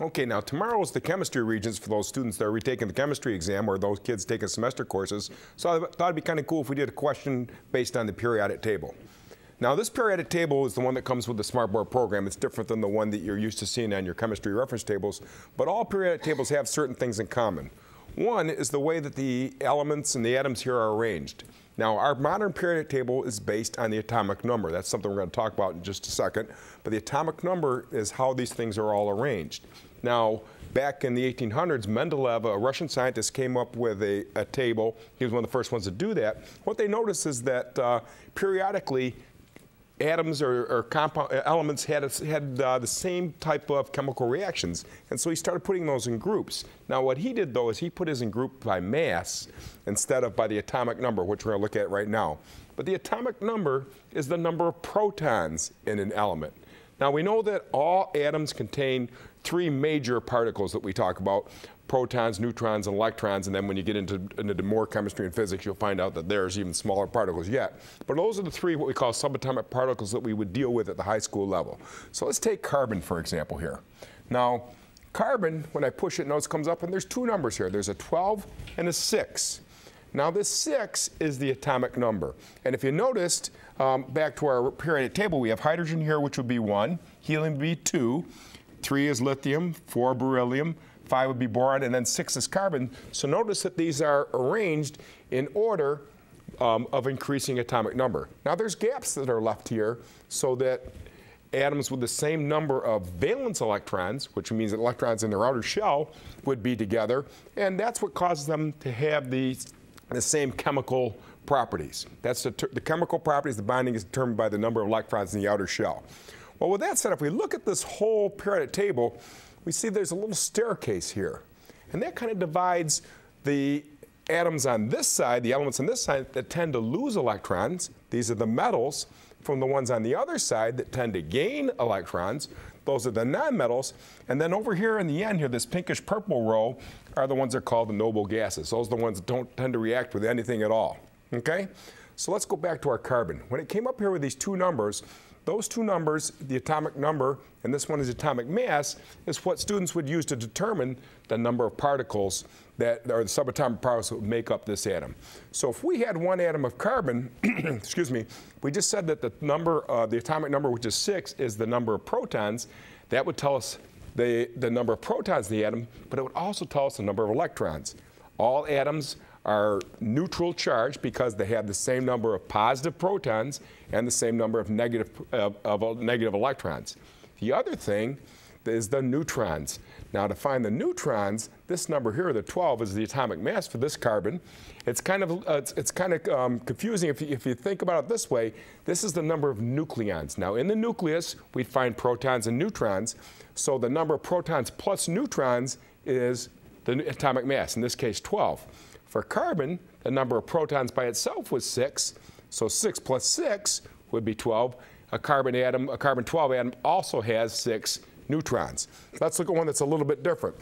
Okay, now tomorrow is the chemistry regents for those students that are retaking the chemistry exam or those kids taking semester courses. So I thought it'd be kind of cool if we did a question based on the periodic table. Now this periodic table is the one that comes with the Smartboard program. It's different than the one that you're used to seeing on your chemistry reference tables, but all periodic tables have certain things in common. One is the way that the elements and the atoms here are arranged. Now, our modern periodic table is based on the atomic number. That's something we're going to talk about in just a second. But the atomic number is how these things are all arranged. Now, back in the 1800s, Mendeleev, a Russian scientist, came up with a, a table. He was one of the first ones to do that. What they noticed is that uh, periodically, atoms or, or uh, elements had, had uh, the same type of chemical reactions. And so he started putting those in groups. Now what he did though is he put his in group by mass instead of by the atomic number, which we're going to look at right now. But the atomic number is the number of protons in an element. Now we know that all atoms contain three major particles that we talk about, protons, neutrons, and electrons, and then when you get into, into more chemistry and physics, you'll find out that there's even smaller particles yet. But those are the three what we call subatomic particles that we would deal with at the high school level. So let's take carbon, for example, here. Now, carbon, when I push it, notice comes up, and there's two numbers here. There's a 12 and a 6. Now this 6 is the atomic number. And if you noticed, um, back to our periodic table, we have hydrogen here, which would be 1, helium would be 2, 3 is lithium, 4 beryllium, 5 would be boron, and then 6 is carbon. So notice that these are arranged in order um, of increasing atomic number. Now there's gaps that are left here so that atoms with the same number of valence electrons, which means electrons in their outer shell, would be together, and that's what causes them to have the, the same chemical properties. That's the, the chemical properties, the binding is determined by the number of electrons in the outer shell. Well, with that said, if we look at this whole periodic table, we see there's a little staircase here. And that kind of divides the atoms on this side, the elements on this side that tend to lose electrons, these are the metals, from the ones on the other side that tend to gain electrons, those are the nonmetals. And then over here in the end here, this pinkish purple row are the ones that are called the noble gases. Those are the ones that don't tend to react with anything at all. Okay? So let's go back to our carbon. When it came up here with these two numbers, those two numbers, the atomic number, and this one is atomic mass, is what students would use to determine the number of particles that are the subatomic particles that would make up this atom. So if we had one atom of carbon, excuse me, we just said that the number, uh, the atomic number, which is six, is the number of protons. That would tell us the, the number of protons in the atom, but it would also tell us the number of electrons. All atoms are neutral charged because they have the same number of positive protons and the same number of negative, of negative electrons. The other thing is the neutrons. Now to find the neutrons, this number here, the 12, is the atomic mass for this carbon. It's kind of, uh, it's, it's, kind of um, confusing if you, if you think about it this way. This is the number of nucleons. Now in the nucleus, we find protons and neutrons. So the number of protons plus neutrons is the atomic mass, in this case 12. For carbon, the number of protons by itself was 6, so 6 plus 6 would be 12. A carbon atom, a carbon 12 atom also has 6 neutrons. Let's look at one that's a little bit different.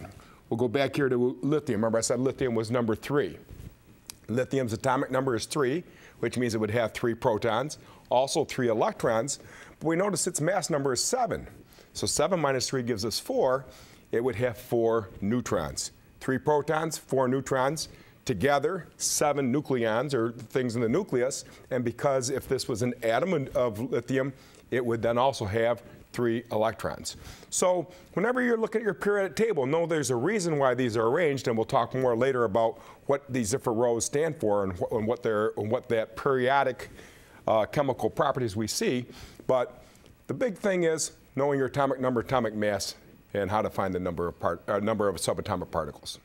We'll go back here to lithium. Remember I said lithium was number 3. Lithium's atomic number is 3, which means it would have 3 protons, also 3 electrons, but we notice its mass number is 7. So 7 minus 3 gives us 4. It would have 4 neutrons. 3 protons, 4 neutrons together seven nucleons or things in the nucleus. And because if this was an atom of lithium, it would then also have three electrons. So whenever you look at your periodic table, know there's a reason why these are arranged, and we'll talk more later about what these different rows stand for and, wh and what, and what that periodic uh, chemical properties we see. But the big thing is knowing your atomic number, atomic mass, and how to find the number of, part, uh, number of subatomic particles.